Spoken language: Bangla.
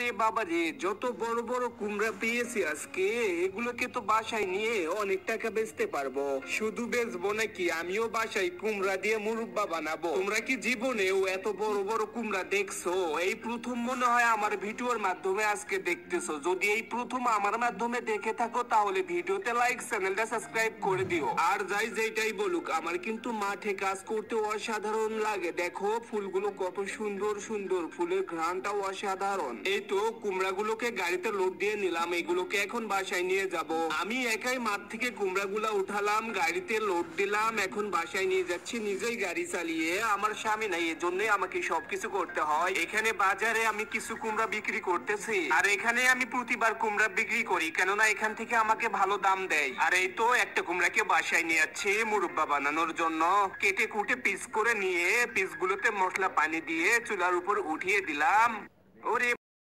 ওরে বাবা রে, যত বড় বড় কুমড়া পেয়েছি আজকে, এগুলোকে তো বাসায় নিয়ে অনেক টাকা বেচতে পারব। শুধু বেচবো নাকি আমিও বাসায় কুমড়া দিয়ে মুরব্বা বানাবো। তোমরা কি জীবনেও এত বড় বড় কুমড়া দেখছ? এই প্রথম মনে হয় আমার ভিডিওর মাধ্যমে আজকে দেখতেছো। যদি এই প্রথম আমার মাধ্যমে দেখে থাকো, তাহলে ভিডিওতে লাইক চ্যানেলটা সাবস্ক্রাইব করে দিও। আর যাই যেটাই বলুক, আমার কিন্তু মাঠে কাজ করতে অসাধারণ লাগে। দেখো, ফুলগুলো কত সুন্দর সুন্দর, ফুলের ঘ্রাণটাও অসাধারণ। এই তো কুমড়াগুলোকে গাড়িতে লোড দিয়ে নিলাম, এগুলোকে এখন বাসায় নিয়ে যাব। আমি একাই মাঠ থেকে কুমড়াগুলা উঠালাম, গাড়িতে লোড দিলাম, এখন বাসায় নিয়ে যাচ্ছি, নিজেই গাড়ি চালিয়ে। আমার স্বামী নাই, এজন্যই আমাকে সবকিছু করতে হয়। এখানে বাজারে আমি কিছু কুমড়া বিক্রি করতেছি, আর এখানে আমি প্রতিবার কুমড়া বিক্রি করি, কেননা এখান থেকে আমাকে ভালো দাম দেয়। আর এই তো একটা কুমড়াকে বাসায় নিয়ে যাচ্ছি মুরব্বা বানানোর জন্য। কেটে কুটে পিস করে নিয়ে পিসগুলোতে মশলা, পানি দিয়ে চুলার উপর উঠিয়ে দিলাম। ওরে